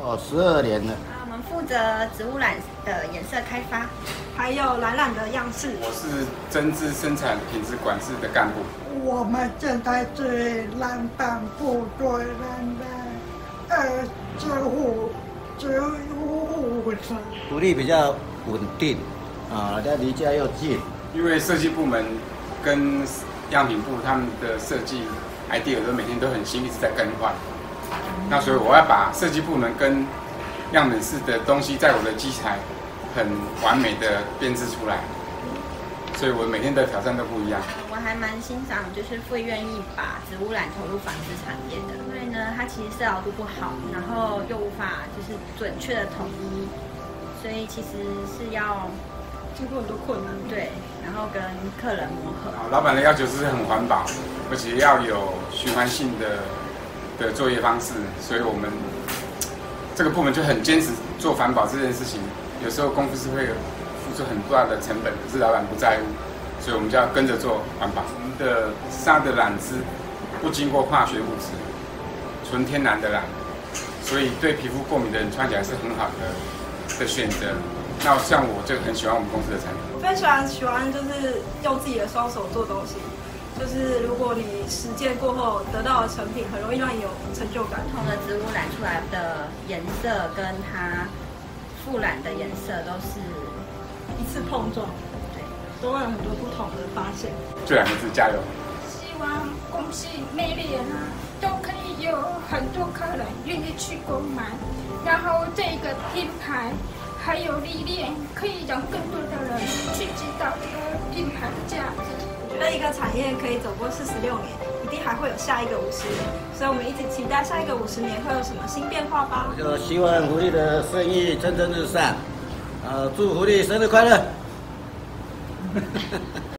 哦，十二年了。啊，我们负责植物染的颜色开发，还有蓝染的样式。我是针织生产品质管制的干部。我们现在是蓝板部队蓝的，呃，植物植物上。福利比较稳定，啊，家离家又近。因为设计部门跟样品部他们的设计 idea 都每天都很新，一直在更换。那所以我要把设计部门跟样本室的东西，在我的机材很完美的编织出来，所以我每天的挑战都不一样。我还蛮欣赏，就是会愿意把植物染投入纺织产业的，因为呢，它其实色牢度不好，然后又无法就是准确的统一，所以其实是要经过很多困难。对，然后跟客人磨合。老板的要求是很环保，而且要有循环性的。的作业方式，所以我们这个部门就很坚持做环保这件事情。有时候功夫是会付出很大的成本，可是老板不在乎，所以我们就要跟着做环保。我们的纱的染织不经过化学物质，纯天然的染，所以对皮肤过敏的人穿起来是很好的的选择。那像我就很喜欢我们公司的产品。我非常喜欢就是用自己的双手做东西。就是如果你实践过后得到的成品，很容易让你有成就感。不同的植物染出来的颜色跟它复染的颜色都是一次碰撞，对，都会有很多不同的发现。这两个字加油！希望公司每年啊都可以有很多客人愿意去购买，然后这个品牌还有历练，可以让更多的人去知道这个品牌的价值。这一个产业可以走过四十六年，一定还会有下一个五十年，所以我们一起期待下一个五十年会有什么新变化吧。就希望狐狸的生意蒸蒸日上，呃，祝狐狸生日快乐。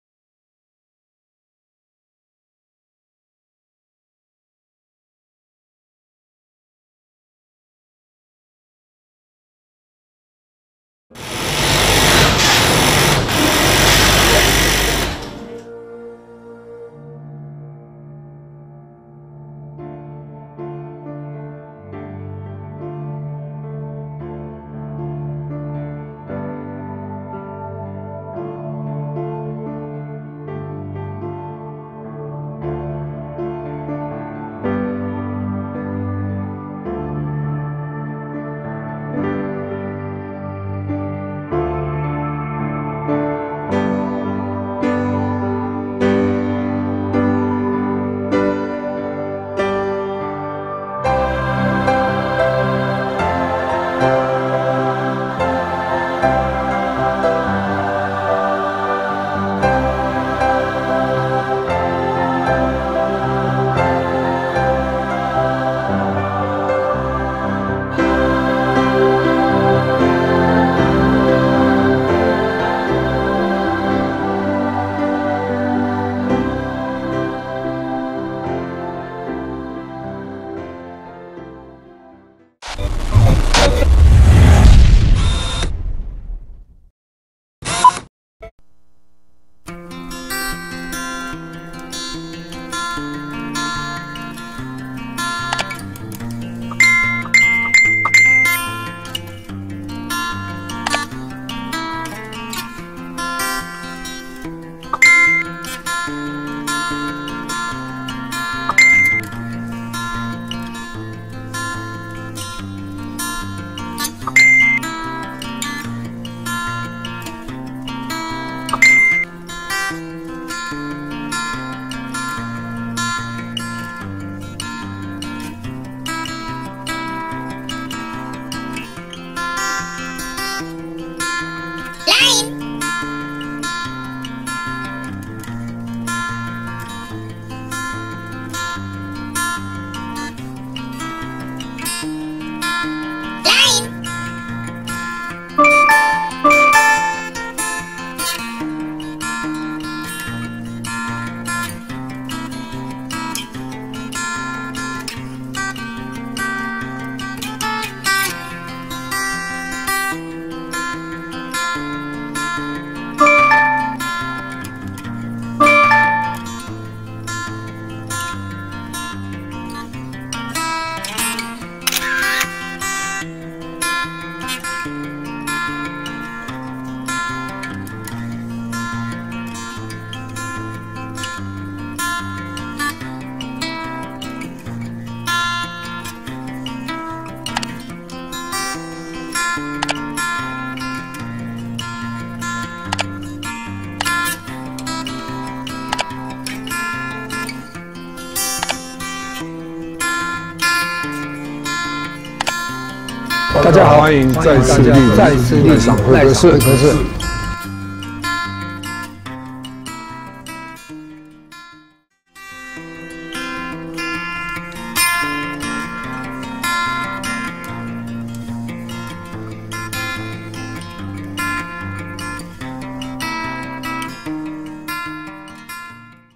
大家好，欢迎再次莅再次赖上会客室。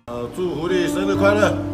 呃，祝福你生日快乐！